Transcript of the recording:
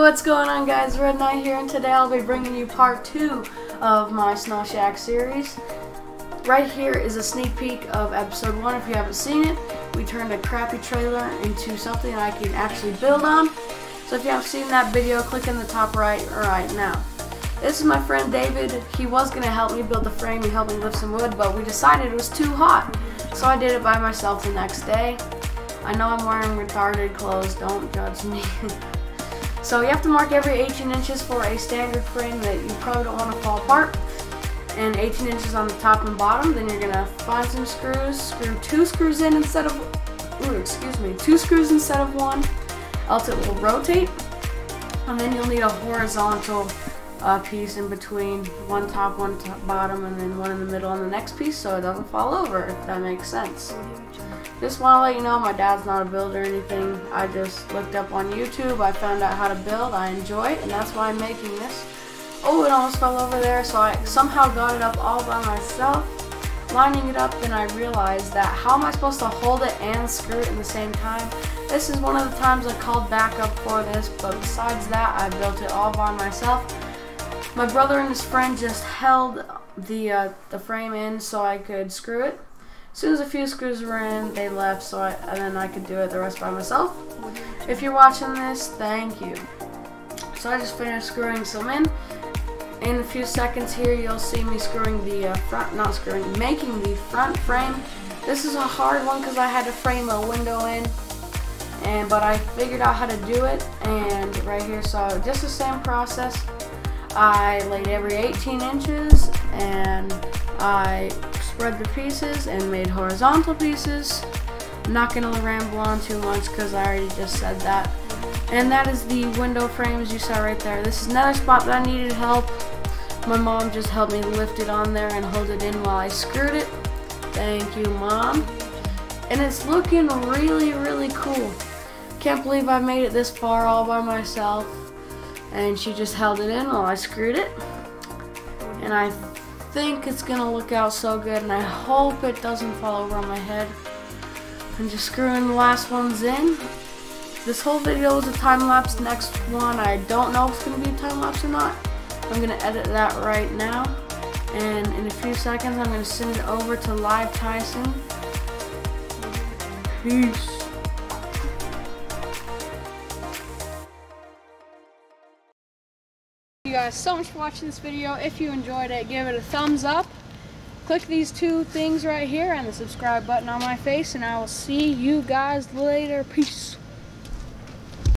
what's going on guys? Red Knight here and today I'll be bringing you part 2 of my Snow Shack series. Right here is a sneak peek of episode 1 if you haven't seen it. We turned a crappy trailer into something I can actually build on. So if you haven't seen that video, click in the top right right now. This is my friend David. He was going to help me build the frame and help me lift some wood, but we decided it was too hot. So I did it by myself the next day. I know I'm wearing retarded clothes, don't judge me. So you have to mark every 18 inches for a standard frame that you probably don't want to fall apart. And 18 inches on the top and bottom. Then you're gonna find some screws, screw two screws in instead of, ooh, excuse me, two screws instead of one. Else it will rotate. And then you'll need a horizontal uh, piece in between one top, one top, bottom, and then one in the middle on the next piece so it doesn't fall over, if that makes sense. Just want to let you know my dad's not a builder or anything. I just looked up on YouTube. I found out how to build. I enjoy it, and that's why I'm making this. Oh, it almost fell over there, so I somehow got it up all by myself. Lining it up, then I realized that how am I supposed to hold it and screw it in the same time? This is one of the times I called backup for this, but besides that, I built it all by myself. My brother and his friend just held the, uh, the frame in so I could screw it. As soon as a few screws were in, they left, so I, and then I could do it the rest by myself. If you're watching this, thank you. So I just finished screwing some in. In a few seconds here, you'll see me screwing the uh, front, not screwing, making the front frame. This is a hard one because I had to frame a window in, and but I figured out how to do it, and right here, so just the same process. I laid every 18 inches, and I spread the pieces and made horizontal pieces. I'm not going to ramble on too much because I already just said that. And that is the window frames you saw right there. This is another spot that I needed help. My mom just helped me lift it on there and hold it in while I screwed it. Thank you, Mom. And it's looking really, really cool. Can't believe I made it this far all by myself. And she just held it in while I screwed it. And I think it's gonna look out so good and I hope it doesn't fall over on my head. I'm just screwing the last ones in. This whole video is a time lapse. Next one, I don't know if it's gonna be a time lapse or not. I'm gonna edit that right now. And in a few seconds, I'm gonna send it over to Live Tyson. Peace. Guys so much for watching this video. If you enjoyed it, give it a thumbs up. Click these two things right here and the subscribe button on my face, and I will see you guys later. Peace.